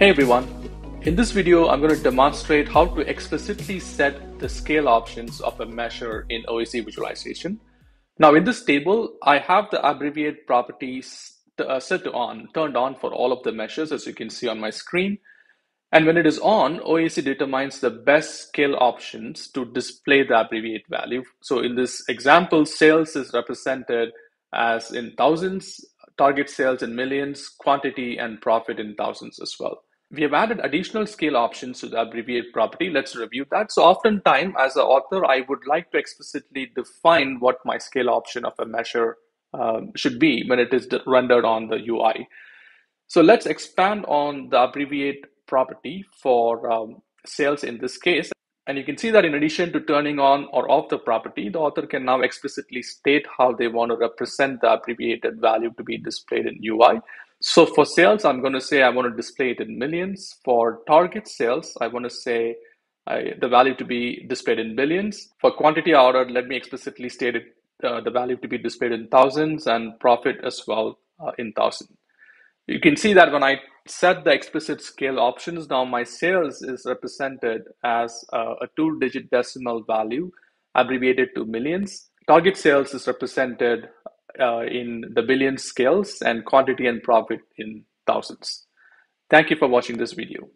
Hey everyone, in this video I'm going to demonstrate how to explicitly set the scale options of a measure in OAC visualization. Now in this table, I have the abbreviate properties uh, set to on, turned on for all of the measures as you can see on my screen. And when it is on, OAC determines the best scale options to display the abbreviate value. So in this example, sales is represented as in thousands, target sales in millions, quantity and profit in thousands as well. We have added additional scale options to the abbreviate property. Let's review that. So oftentimes as an author, I would like to explicitly define what my scale option of a measure um, should be when it is rendered on the UI. So let's expand on the abbreviate property for um, sales in this case. And you can see that in addition to turning on or off the property, the author can now explicitly state how they want to represent the abbreviated value to be displayed in UI. So for sales, I'm going to say I want to display it in millions. For target sales, I want to say I, the value to be displayed in billions. For quantity order, let me explicitly state it, uh, the value to be displayed in thousands and profit as well uh, in thousand. You can see that when I set the explicit scale options, now my sales is represented as a, two digit decimal value abbreviated to millions. Target sales is represented uh, in the billion scales and quantity and profit in thousands. Thank you for watching this video.